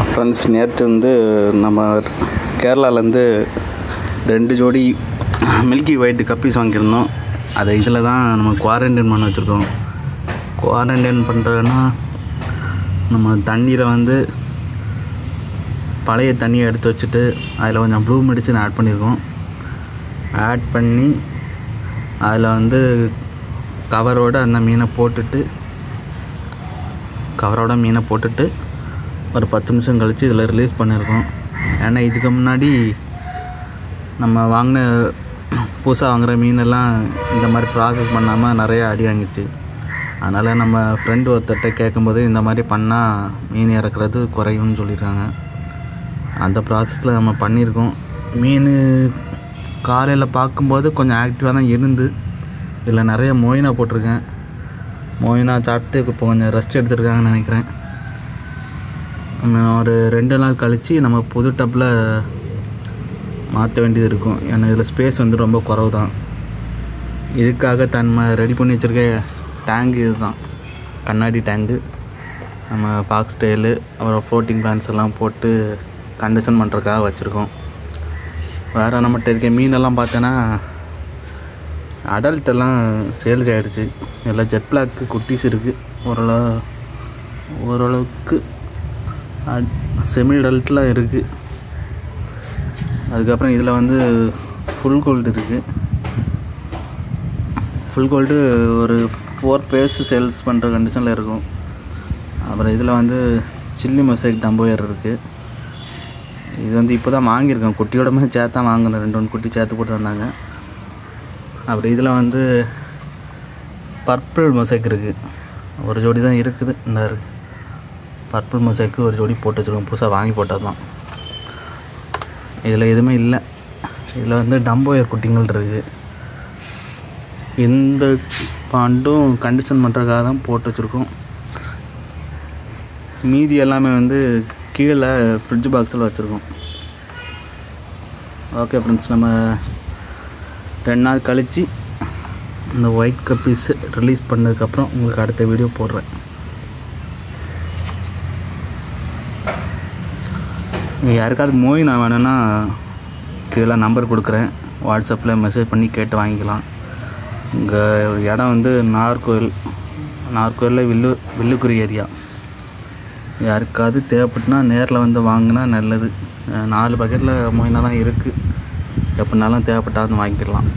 Friends நேற்று வந்து நம்ம கேரளாலேருந்து ரெண்டு ஜோடி மில்கி ஒயிட் கப்பீஸ் வாங்கியிருந்தோம். அதை இதில் தான் நம்ம குவாரண்டைன் பண்ண வச்சுருக்கோம். குவாரண்டைன் பண்ணுறதுன்னா நம்ம தண்ணீரை வந்து பழைய தண்ணியை எடுத்து வச்சுட்டு அதில் கொஞ்சம் ப்ளூ மெடிசன் ஆட் பண்ணியிருக்கோம் ஆட் பண்ணி அதில் வந்து கவரோடு அந்த மீனை போட்டுட்டு கவரோட மீனை போட்டுட்டு ஒரு பத்து நிமிஷம் கழித்து இதில் ரிலீஸ் பண்ணியிருக்கோம். ஏன்னா இதுக்கு முன்னாடி நம்ம வாங்கின புதுசாக வாங்குகிற மீனெல்லாம் இந்த மாதிரி ப்ராசஸ் பண்ணாமல் நிறையா அடி வாங்கிடுச்சு. அதனால் நம்ம ஃப்ரெண்டு ஒருத்தர்கிட்ட கேட்கும்போது இந்த மாதிரி பண்ணால் மீன் இறக்குறது குறையும்னு சொல்லியிருக்காங்க. அந்த ப்ராசஸில் நம்ம பண்ணியிருக்கோம். மீன் காலையில் பார்க்கும்போது கொஞ்சம் ஆக்டிவாக தான் இருந்து இதில் நிறைய மொயினா போட்டிருக்கேன். மோயினா சாப்பிட்டு இப்போ கொஞ்சம் ரெஸ்ட் எடுத்துருக்காங்கன்னு நினைக்கிறேன். ஒரு ரெண்டு நாள் கழித்து நம்ம புது டப்பில் மாற்ற வேண்டியது இருக்கும். ஏன்னா இதில் ஸ்பேஸ் வந்து ரொம்ப குறவு தான் இதுக்காக தன்மை ரெடி பண்ணி வச்சுருக்க டேங்கு இதுதான். கண்ணாடி டேங்கு நம்ம பாக்ஸ் டெயிலு அப்புறம் ஃப்ளோட்டிங் பிளான்ஸ் எல்லாம் போட்டு கண்டிஷன் பண்ணுறதுக்காக வச்சுருக்கோம். வேறு நம்மகிட்ட இருக்க மீனெல்லாம் பார்த்தோன்னா அடல்ட் எல்லாம் சேல்ஸ் ஆகிடுச்சு எல்லாம் ஜெட் பிளாக்கு குட்டீஸ் இருக்குது ஓரளவு ஓரளவுக்கு செமி அடல்ட்டில் இருக்குது அதுக்கப்புறம் இதில் வந்து ஃபுல் கோல்டு இருக்குது ஃபுல் கோல்டு ஒரு ஃபோர் பேஸ் சேல்ஸ் பண்ணுற கண்டிஷனில் இருக்கும். அப்புறம் இதில் வந்து சில்லி மொசைக் டம்போயர் இருக்குது இது வந்து இப்போ தான் வாங்கியிருக்கேன். மாதிரி சேர்த்தா வாங்கினேன் ரெண்டு ஒன்று குட்டி சேர்த்து போட்டு வந்தாங்க. அப்புறம் இதில் வந்து பர்பிள் மொசைக் இருக்குது ஒரு ஜோடி தான் இருக்குது. இந்த பர்பிள் மொசைக்கு ஒரு ஜோடி போட்டு வச்சுருக்கோம். புதுசாக வாங்கி போட்டது தான் இதில் எதுவுமே இல்லை. இதில் வந்து டம்போயர் குட்டிங்கள் இருக்குது இந்த பாண்டும் கண்டிஷன் பண்ணுறதுக்காக தான் போட்டு வச்சுருக்கோம். மீதி எல்லாமே வந்து கீழே ஃப்ரிட்ஜ் பாக்ஸில் வச்சுருக்கோம். ஓகே ஃப்ரெண்ட்ஸ் நம்ம ரெண்டு நாள் கழித்து இந்த ஒயிட் கப்பீஸ் ரிலீஸ் பண்ணதுக்கப்புறம் உங்களுக்கு அடுத்த வீடியோ போடுறேன். யாருக்காவது மூவி நான் வேணும்னா கீழே நம்பர் கொடுக்குறேன். வாட்ஸ்அப்பில் மெசேஜ் பண்ணி கேட்டு வாங்கிக்கலாம். இங்கே இடம் வந்து நார்கோயில். நார்கோயிலில் வில்லு வில்லுக்குரி ஏரியா. யாருக்காவது தேவைப்பட்டுனா நேரில் வந்து வாங்கினா நல்லது. நாலு பக்கெட்டில் மொயினா தான் இருக்குது எப்படினாலும் தேவைப்பட்டால் வந்து வாங்கிக்கலாம்.